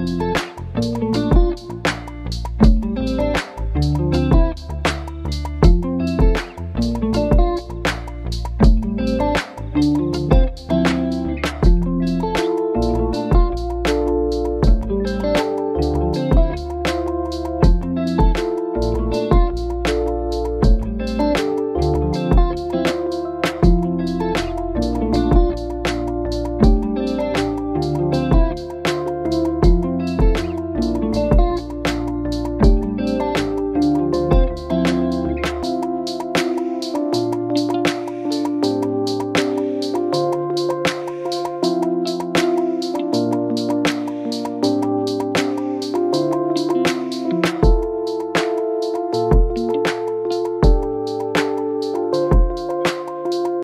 Música